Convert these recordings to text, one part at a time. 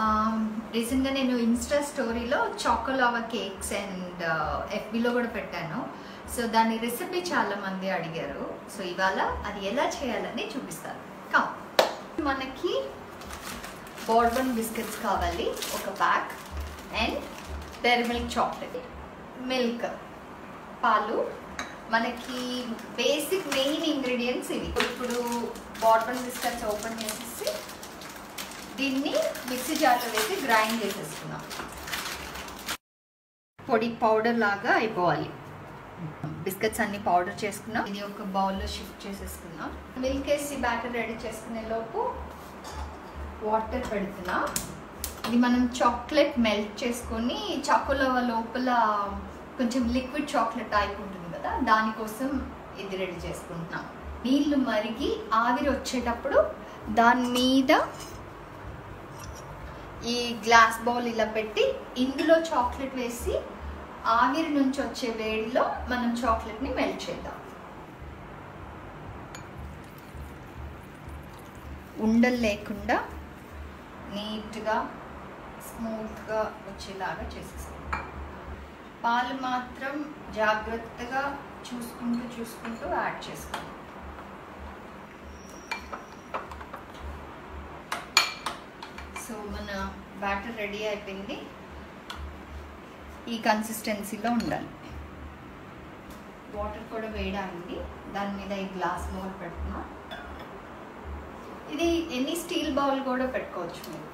Um, రీసెంట్గా నేను Insta స్టోరీలో చాకోలావా కేక్స్ అండ్ ఎఫ్బిలో కూడా పెట్టాను. సో దాని రెసిపీ చాలా మంది అడిగారు. సో ఇవాళ అది ఎలా చేయాలని చూపిస్తాను కా మనకి బోర్బన్ బిస్కెట్స్ కావాలి ఒక pack and Dairy Milk chocolate milk పాలు. మనకి బేసిక్ మెయిన్ ఇంగ్రీడియంట్స్ ఇవి. ఇప్పుడు బాటన్ బిస్కెట్స్ ఓపెన్ చేసేసి దీన్ని మిక్సీ జార్లో వేసి గ్రైండ్ చేసేసుకున్నాం పొడి పౌడర్ లాగా అయిపోవాలి. బిస్కెట్స్ అన్ని పౌడర్ చేసుకున్నాం. ఇది ఒక బౌల్లో షిఫ్ట్ చేసేసుకున్నాం మిల్క్ వేసి బ్యాటర్ రెడీ చేసుకునే లోపు వాటర్ పెడుతున్నా. ఇది మనం చాక్లెట్ మెల్ట్ చేసుకొని చాకోలవ లోపల కొంచెం లిక్విడ్ చాక్లెట్ టైప్ ఉంటుంది కదా దానికోసం ఇది రెడీ చేసుకుంటున్నాం. నీళ్ళు మరిగి ఆవిరి వచ్చేటప్పుడు దాని మీద ఈ గ్లాస్ బౌల్ ఇలా పెట్టి ఇందులో చాక్లెట్ వేసి ఆవిరి నుంచి వచ్చే వేడిలో మనం చాక్లెట్ని మెల్ట్ చేద్దాం. ఉండలు లేకుండా నీట్గా స్మూత్గా వచ్చేలాగా చేసేస్తాం పాలు మాత్రం జాగ్రత్తగా చూసుకుంటూ చూసుకుంటూ యాడ్ చేసుకోండి సో మన బ్యాటర్ రెడీ అయిపోయింది. ఈ కన్సిస్టెన్సీలో ఉండాలి. వాటర్ కూడా వేయడానికి దాని మీద ఈ గ్లాస్ బౌల్ పెడుతున్నా ఇది ఎనీ స్టీల్ బౌల్ కూడా పెట్టుకోవచ్చు మీరు.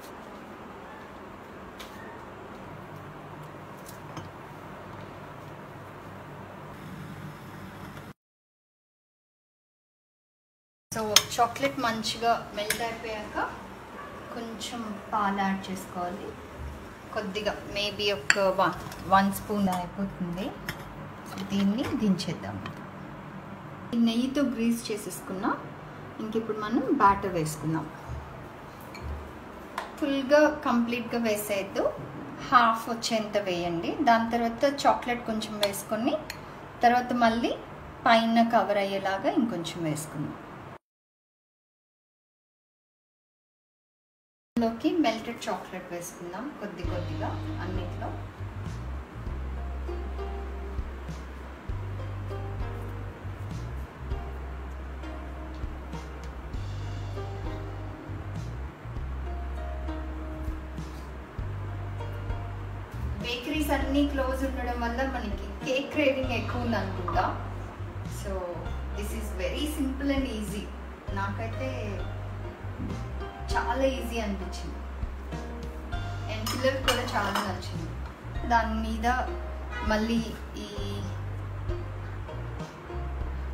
సో చాక్లెట్ మంచిగా మెల్ట్ అయిపోయాక కొంచెం పాలు యాడ్ చేసుకోవాలి. కొద్దిగా మేబీ ఒక వన్ వన్ స్పూన్ అయిపోతుంది. దీన్ని దించేద్దాం. ఈ నెయ్యితో గ్రీస్ చేసేసుకున్నాం. ఇంక ఇప్పుడు మనం బ్యాటర్ వేసుకుందాం. ఫుల్గా కంప్లీట్గా వేసేయద్దు. హాఫ్ వచ్చేంత వేయండి. దాని తర్వాత చాక్లెట్ కొంచెం వేసుకొని తర్వాత మళ్ళీ పైన కవర్ అయ్యేలాగా ఇంకొంచెం వేసుకుందాం. లోకి మెల్టెడ్ చాక్లెట్ వేసుకుందాం కొద్ది కొద్దిగా అన్నిట్లో. బేకరీస్ అన్నీ క్లోజ్ ఉండడం వల్ల మనకి కేక్ క్రేవింగ్ ఎక్కువ ఉంది అనుకుంటా. So this is very simple and easy నాకైతే చాలా ఈజీ అనిపించింది. అండ్ పిల్లలకు కూడా చాలా నచ్చింది. దాని మీద మళ్ళీ ఈ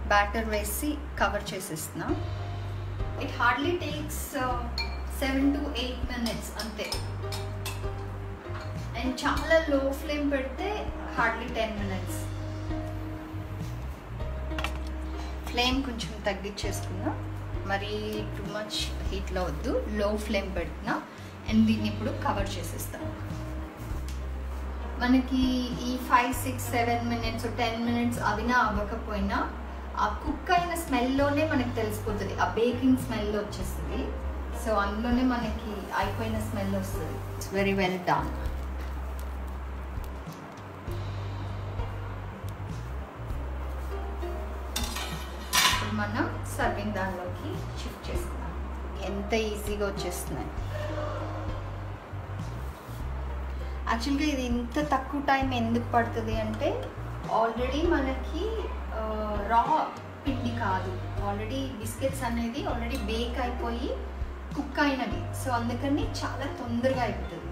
బ్యాటర్ వేసి cover చేసేస్తున్నా. It hardly takes seven to eight minutes అంతే. అండ్ చాలా లో ఫ్లేమ్ పెడితే హార్డ్లీ టెన్ మినిట్స్ ఫ్లేమ్ కొంచెం తగ్గించేసుకుందాం మరీ టూ మచ్ హీట్లో వద్దు లో ఫ్లేమ్ పెడుతున్నా అండ్ దీన్ని ఇప్పుడు కవర్ చేసేస్తాం మనకి ఈ five six seven minutes ten minutes అవినా అవ్వకపోయినా ఆ కుక్ అయిన స్మెల్లోనే మనకి తెలిసిపోతుంది. ఆ బేకింగ్ స్మెల్ వచ్చేస్తుంది. సో అందులోనే మనకి అయిపోయిన స్మెల్ వస్తుంది. ఇట్స్ వెరీ వెల్ డన్ మనం సర్వింగ్ దానిలోకి షిఫ్ట్ చేసుకున్నాం ఎంత ఈజీగా వచ్చేస్తున్నాయి. యాక్చువల్గా ఇది ఇంత తక్కువ టైం ఎందుకు పడుతుంది అంటే ఆల్రెడీ మనకి రా పిండి కాదు. ఆల్రెడీ బిస్కెట్స్ అనేది ఆల్రెడీ బేక్ అయిపోయి కుక్ అయినవి. సో అందుకని చాలా తొందరగా అయిపోతుంది.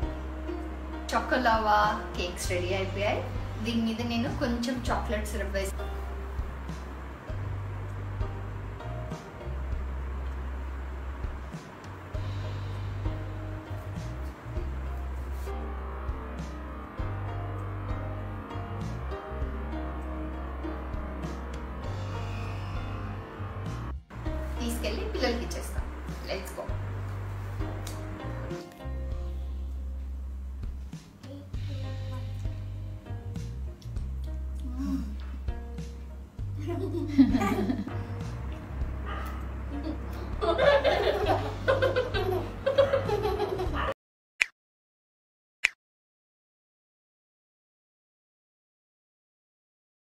చొక్కలావా కేక్స్ రెడీ అయిపోయాయి. దీని మీద నేను కొంచెం చాక్లెట్ సిరప్ వేసి తీసుకెళ్ళి పిల్లలకి ఇచ్చేస్తాం let's go Ha ha ha.